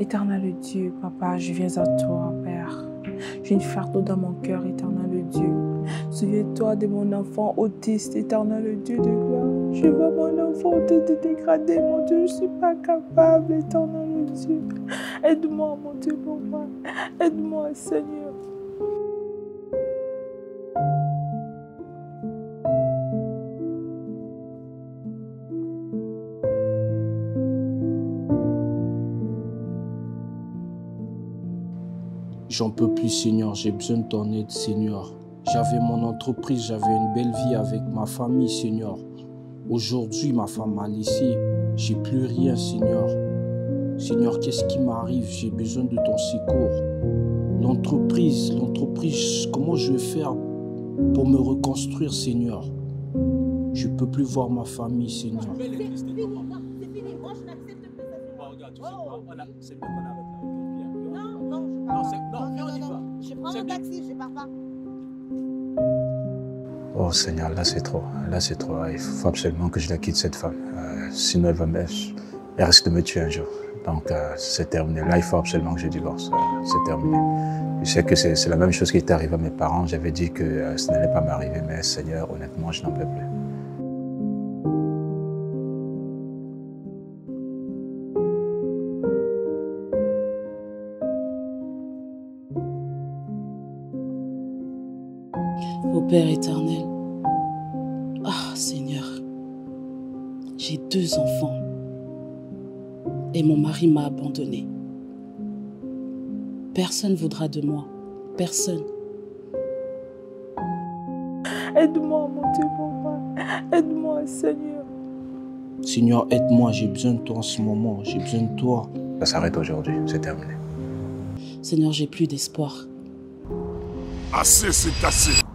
Éternel Dieu, Papa, je viens à toi, Père. J'ai une fardeau dans mon cœur, éternel Dieu. Souviens-toi de mon enfant autiste, éternel Dieu de gloire. Je vois mon enfant autiste dégradé, mon Dieu, je ne suis pas capable, éternel Dieu. Aide-moi, mon Dieu, pour moi. Aide-moi, Seigneur. J'en peux plus, Seigneur. J'ai besoin de ton aide, Seigneur. J'avais mon entreprise, j'avais une belle vie avec ma famille, Seigneur. Aujourd'hui, ma femme m'a laissé. J'ai plus rien, Seigneur. Seigneur, qu'est-ce qui m'arrive? J'ai besoin de ton secours. L'entreprise, l'entreprise, comment je vais faire pour me reconstruire, Seigneur? Je ne peux plus voir ma famille, Seigneur. C'est fini, c'est fini. Moi, je n'accepte plus ça. Prends C'est mon bien. taxi, je pars pas. Oh Seigneur, là c'est trop, là c'est trop. Il faut absolument que je la quitte cette femme. Euh, sinon elle va me, elle risque de me tuer un jour. Donc euh, c'est terminé. Là il faut absolument que je divorce. Euh, c'est terminé. Je sais que c'est c'est la même chose qui est arrivée à mes parents. J'avais dit que euh, ça n'allait pas m'arriver, mais Seigneur, honnêtement, je n'en peux plus. Ô Père éternel, ah Seigneur, j'ai deux enfants et mon mari m'a abandonné. Personne voudra de moi, personne. Aide-moi, mon Dieu, pour moi. Aide-moi, Seigneur. Seigneur, aide-moi. J'ai besoin de toi en ce moment. J'ai besoin de toi. Ça s'arrête aujourd'hui, c'est terminé. Seigneur, j'ai plus d'espoir. Assez, c'est assez.